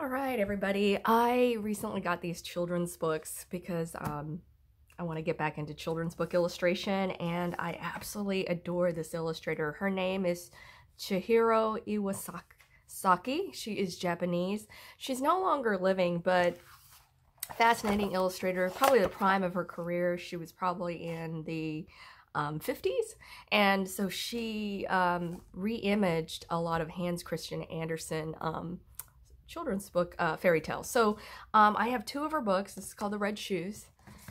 All right, everybody. I recently got these children's books because um, I want to get back into children's book illustration, and I absolutely adore this illustrator. Her name is Chihiro Iwasaki. She is Japanese. She's no longer living, but fascinating illustrator. Probably the prime of her career. She was probably in the um, 50s. And so she um, re-imaged a lot of Hans Christian Andersen um, children's book uh, fairy tales. So um, I have two of her books. This is called The Red Shoes.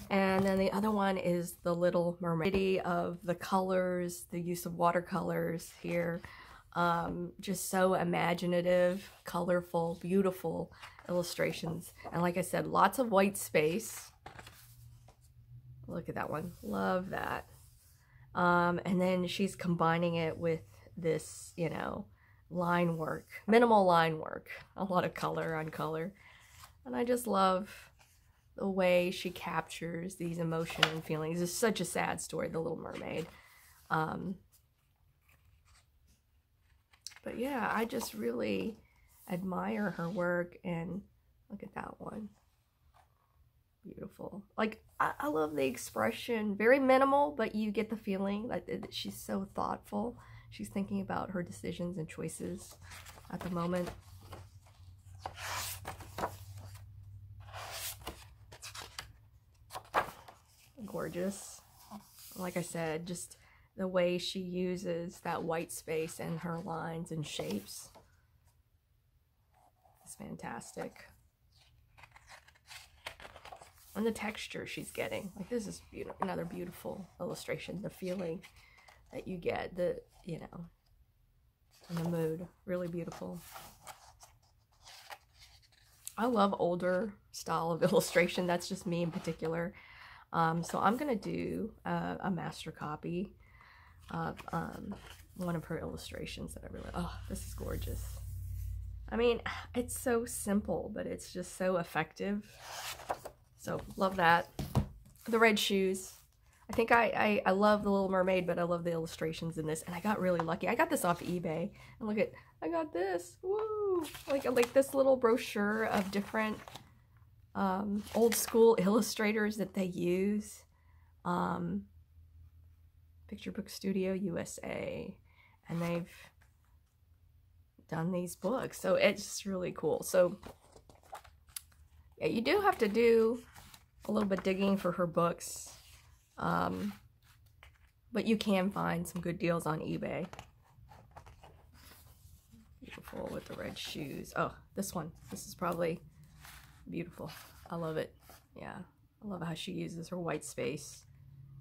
And then the other one is The Little Mermaid of the colors, the use of watercolors here. Um, just so imaginative, colorful, beautiful illustrations. And like I said, lots of white space. Look at that one. Love that. Um, and then she's combining it with this, you know, line work, minimal line work, a lot of color on color. And I just love the way she captures these emotion and feelings. It's such a sad story, The Little Mermaid. Um, but yeah, I just really admire her work and look at that one. Beautiful. Like, I, I love the expression. Very minimal, but you get the feeling that, that she's so thoughtful. She's thinking about her decisions and choices at the moment. Gorgeous. Like I said, just the way she uses that white space and her lines and shapes is fantastic. And the texture she's getting. Like this is be another beautiful illustration. The feeling that you get, the, you know, and the mood. Really beautiful. I love older style of illustration. That's just me in particular. Um, so I'm going to do a master copy of um, one of her illustrations that I really, oh, this is gorgeous. I mean, it's so simple, but it's just so effective. So love that. The red shoes. I think I, I, I love The Little Mermaid, but I love the illustrations in this. And I got really lucky. I got this off eBay. And look at, I got this. Woo! Like, like this little brochure of different um, old school illustrators that they use. Um, Picture Book Studio USA. And they've done these books. So it's really cool. So yeah, you do have to do a little bit digging for her books. Um, but you can find some good deals on eBay. Beautiful with the red shoes. Oh, this one. This is probably beautiful. I love it. Yeah. I love how she uses her white space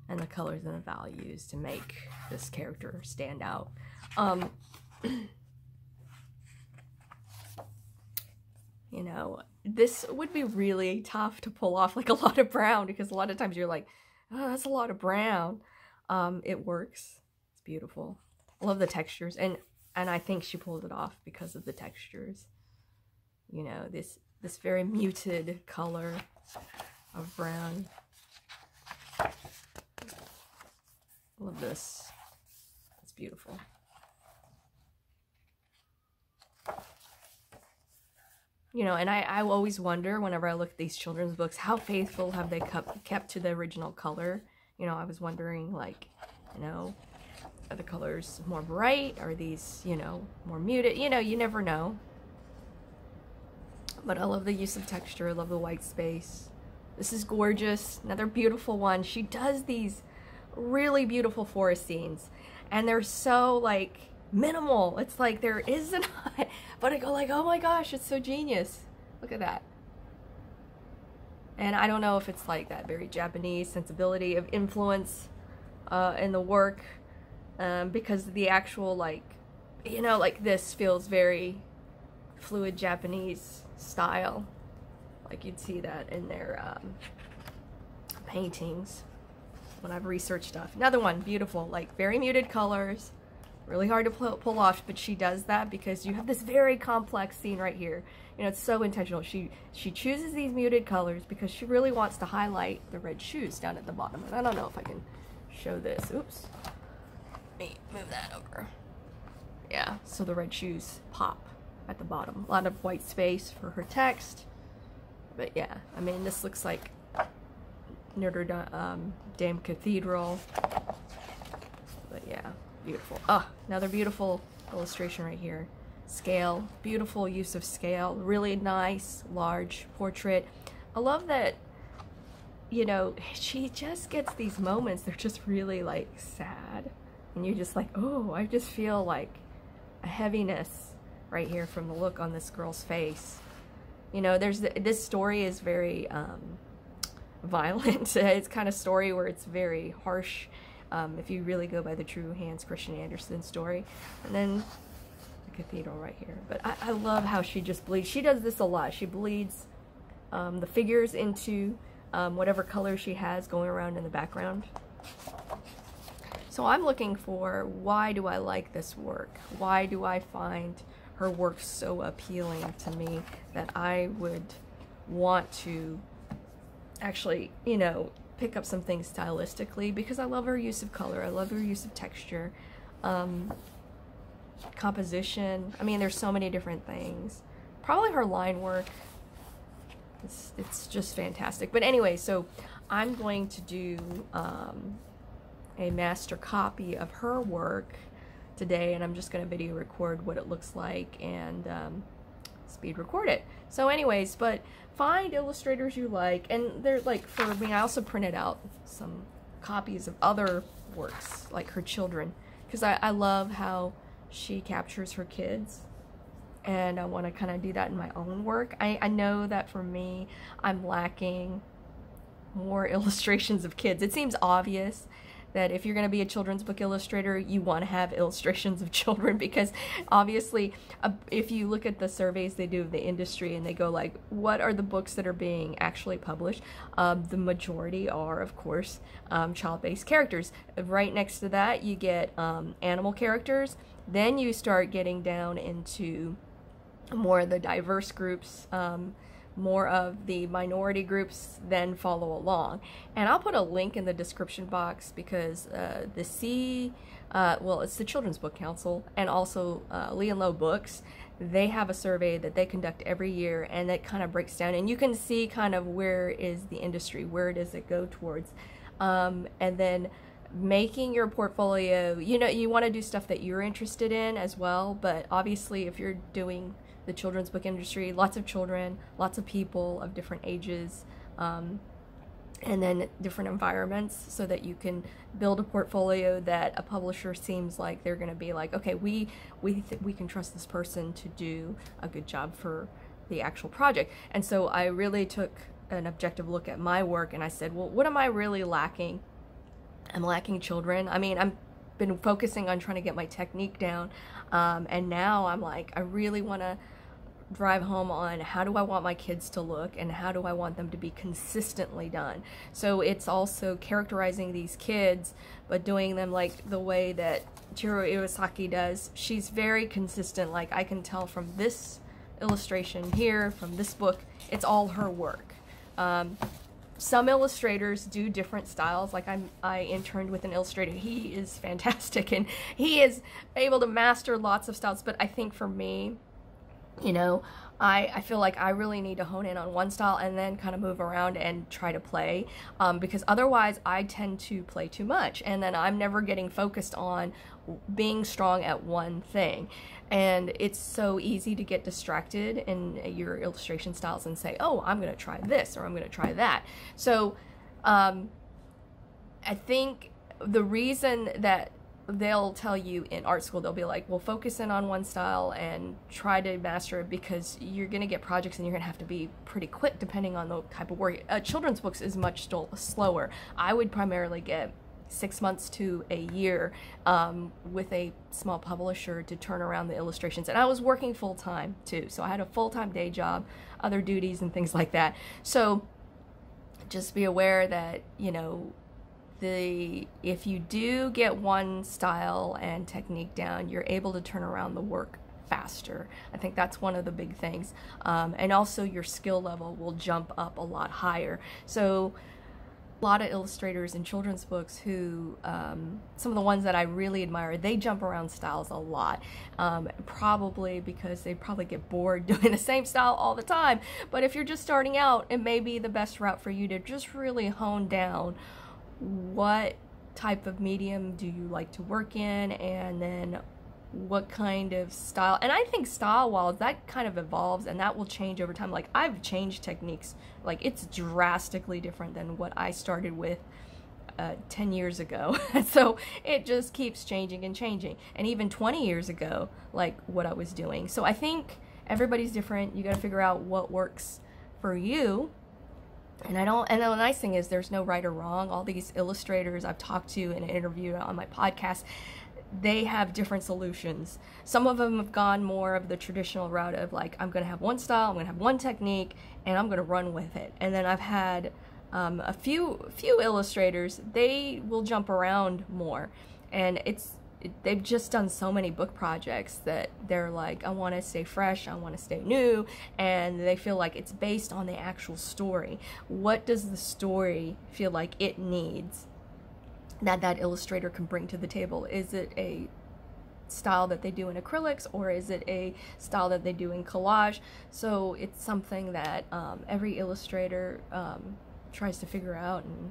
and the colors and the values to make this character stand out. Um, you know, this would be really tough to pull off like a lot of brown because a lot of times you're like, oh, that's a lot of brown. Um, it works. It's beautiful. I love the textures. And, and I think she pulled it off because of the textures. You know, this, this very muted color of brown. love this. It's beautiful. You know, and I, I always wonder whenever I look at these children's books, how faithful have they kept, kept to the original color? You know, I was wondering, like, you know, are the colors more bright? Are these, you know, more muted? You know, you never know. But I love the use of texture. I love the white space. This is gorgeous. Another beautiful one. She does these really beautiful forest scenes. And they're so, like, minimal. It's like there isn't, but I go like, oh my gosh, it's so genius. Look at that. And I don't know if it's like that very Japanese sensibility of influence uh, in the work um, because the actual like, you know, like this feels very fluid Japanese style. Like you'd see that in their um, paintings when I've researched stuff. Another one, beautiful, like very muted colors, really hard to pull, off, but she does that because you have this very complex scene right here. You know, it's so intentional. She she chooses these muted colors because she really wants to highlight the red shoes down at the bottom. And I don't know if I can show this. Oops. Let me move that over. Yeah, so the red shoes pop. at the bottom. A lot of white space for her text. But yeah, I mean, this looks like Notre Dame um, Cathedral. But yeah, beautiful. Oh, another beautiful illustration right here. Scale, beautiful use of scale, really nice, large portrait. I love that, you know, she just gets these moments, they're just really like sad. And you're just like, oh, I just feel like a heaviness right here from the look on this girl's face. You know, there's this story is very um, violent. it's kind of story where it's very harsh um, if you really go by the true Hans Christian Andersen story. And then the cathedral right here. But I, I love how she just bleeds. She does this a lot. She bleeds um, the figures into um, whatever color she has going around in the background. So I'm looking for why do I like this work? Why do I find her work so appealing to me that I would want to actually, you know, pick up some things stylistically because I love her use of color. I love her use of texture. Um, composition. I mean, there's so many different things. Probably her line work. It's, it's just fantastic. But anyway, so I'm going to do um, a master copy of her work today and I'm just going to video record what it looks like and um, speed record it. So anyways, but find illustrators you like and they're like for me I also printed out some copies of other works like her children because I, I love how she captures her kids and I want to kind of do that in my own work. I, I know that for me I'm lacking more illustrations of kids. It seems obvious that if you're going to be a children's book illustrator, you want to have illustrations of children because obviously, uh, if you look at the surveys they do of the industry and they go like, what are the books that are being actually published? Um, the majority are, of course, um, child-based characters. Right next to that, you get um, animal characters. Then you start getting down into more of the diverse groups. Um, more of the minority groups then follow along. And I'll put a link in the description box because uh, the C, uh, well, it's the Children's Book Council and also uh, Lee and Low Books. They have a survey that they conduct every year and that kind of breaks down and you can see kind of where is the industry, where does it go towards. Um, and then making your portfolio, you know, you want to do stuff that you're interested in as well, but obviously if you're doing the children's book industry, lots of children, lots of people of different ages, um, and then different environments so that you can build a portfolio that a publisher seems like they're going to be like, okay, we we we can trust this person to do a good job for the actual project. And so I really took an objective look at my work and I said, well, what am I really lacking? I'm lacking children. I mean, I'm been focusing on trying to get my technique down, um, and now I'm like, I really want to drive home on how do I want my kids to look and how do I want them to be consistently done. So it's also characterizing these kids, but doing them like the way that Chihiro Iwasaki does. She's very consistent. Like I can tell from this illustration here, from this book, it's all her work. Um, some illustrators do different styles. Like I'm, I interned with an illustrator. He is fantastic and he is able to master lots of styles. But I think for me, you know I, I feel like I really need to hone in on one style and then kind of move around and try to play um, because otherwise I tend to play too much and then I'm never getting focused on being strong at one thing. And it's so easy to get distracted in your illustration styles and say oh I'm gonna try this or I'm gonna try that. So um, I think the reason that they'll tell you in art school they'll be like well focus in on one style and try to master it because you're going to get projects and you're going to have to be pretty quick depending on the type of work. Uh, children's books is much slower. I would primarily get six months to a year um, with a small publisher to turn around the illustrations. And i was working full-time too. So i had a full-time day job other duties and things like that. So just be aware that you know the if you do get one style and technique down, you're able to turn around the work faster. I think that's one of the big things. Um, and also your skill level will jump up a lot higher. So a lot of illustrators in children's books who, um, some of the ones that I really admire, they jump around styles a lot. Um, probably because they probably get bored doing the same style all the time. But if you're just starting out, it may be the best route for you to just really hone down what type of medium do you like to work in and then what kind of style? And i think style while that kind of evolves and that will change over time. Like i've changed techniques. Like it's drastically different than what i started with uh, 10 years ago. So it just keeps changing and changing. And even 20 years ago like what i was doing. So i think everybody's different. You got to figure out what works for you and I don't, and the nice thing is there's no right or wrong. All these illustrators I've talked to and interviewed on my podcast, they have different solutions. Some of them have gone more of the traditional route of like, I'm going to have one style, I'm going to have one technique, and I'm going to run with it. And then I've had um, a few few illustrators, they will jump around more. And it's they've just done so many book projects that they're like, I want to stay fresh, I want to stay new, and they feel like it's based on the actual story. What does the story feel like it needs that that illustrator can bring to the table? Is it a style that they do in acrylics or is it a style that they do in collage? So it's something that um, every illustrator um, tries to figure out and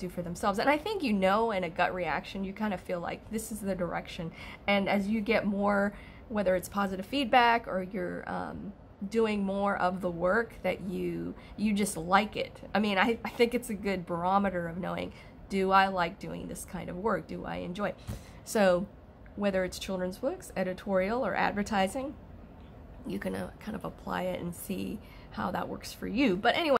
do for themselves. And I think you know in a gut reaction, you kind of feel like this is the direction. And as you get more, whether it's positive feedback or you're um, doing more of the work that you you just like it. I mean, I, I think it's a good barometer of knowing, do I like doing this kind of work? Do I enjoy? So whether it's children's books, editorial, or advertising, you can uh, kind of apply it and see how that works for you. But anyway,